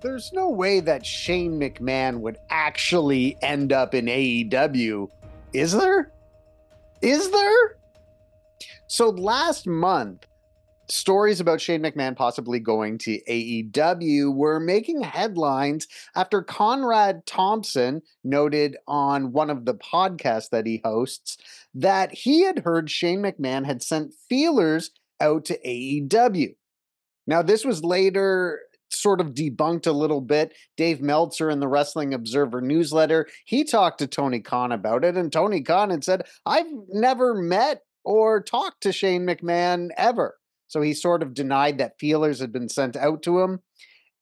there's no way that Shane McMahon would actually end up in AEW, is there? Is there? So last month, stories about Shane McMahon possibly going to AEW were making headlines after Conrad Thompson noted on one of the podcasts that he hosts that he had heard Shane McMahon had sent feelers out to AEW. Now, this was later sort of debunked a little bit. Dave Meltzer in the Wrestling Observer newsletter, he talked to Tony Khan about it, and Tony Khan had said, I've never met or talked to Shane McMahon ever. So he sort of denied that feelers had been sent out to him.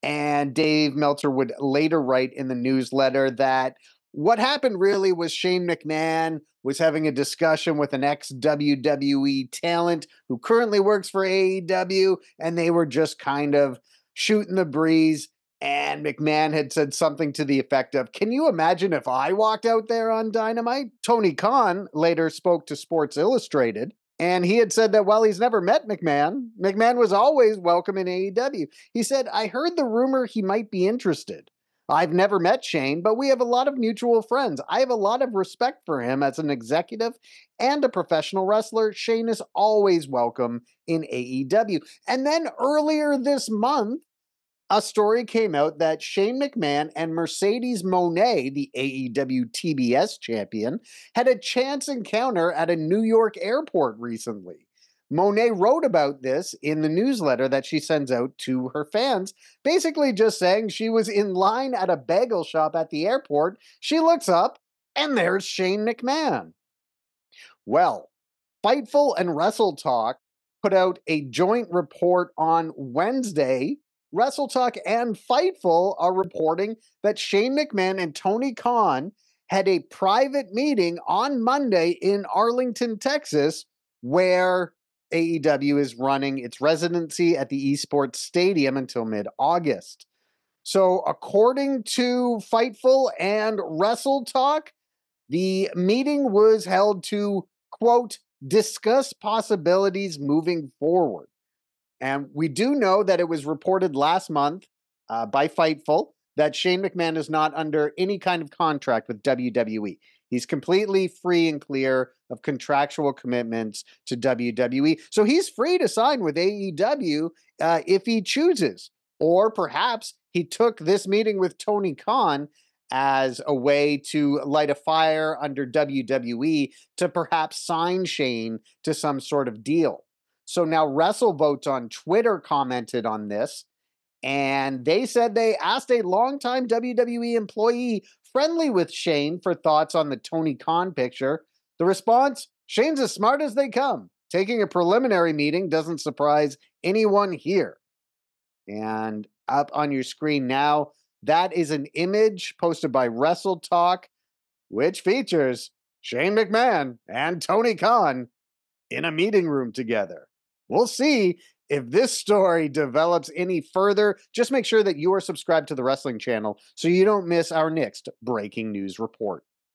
And Dave Meltzer would later write in the newsletter that what happened really was Shane McMahon was having a discussion with an ex WWE talent who currently works for AEW, and they were just kind of shooting the breeze. And McMahon had said something to the effect of, Can you imagine if I walked out there on Dynamite? Tony Khan later spoke to Sports Illustrated and he had said that while he's never met McMahon, McMahon was always welcome in AEW. He said, I heard the rumor he might be interested. I've never met Shane, but we have a lot of mutual friends. I have a lot of respect for him as an executive and a professional wrestler. Shane is always welcome in AEW. And then earlier this month, a story came out that Shane McMahon and Mercedes Moné, the AEW TBS champion, had a chance encounter at a New York airport recently. Moné wrote about this in the newsletter that she sends out to her fans, basically just saying she was in line at a bagel shop at the airport. She looks up, and there's Shane McMahon. Well, Fightful and Wrestle Talk put out a joint report on Wednesday Wrestle Talk and Fightful are reporting that Shane McMahon and Tony Khan had a private meeting on Monday in Arlington, Texas, where AEW is running its residency at the Esports Stadium until mid August. So, according to Fightful and Wrestle Talk, the meeting was held to, quote, discuss possibilities moving forward. And we do know that it was reported last month uh, by Fightful that Shane McMahon is not under any kind of contract with WWE. He's completely free and clear of contractual commitments to WWE. So he's free to sign with AEW uh, if he chooses. Or perhaps he took this meeting with Tony Khan as a way to light a fire under WWE to perhaps sign Shane to some sort of deal. So now WrestleVotes on Twitter commented on this, and they said they asked a longtime WWE employee friendly with Shane for thoughts on the Tony Khan picture. The response Shane's as smart as they come. Taking a preliminary meeting doesn't surprise anyone here. And up on your screen now, that is an image posted by Wrestle Talk, which features Shane McMahon and Tony Khan in a meeting room together. We'll see if this story develops any further. Just make sure that you are subscribed to the wrestling channel so you don't miss our next breaking news report.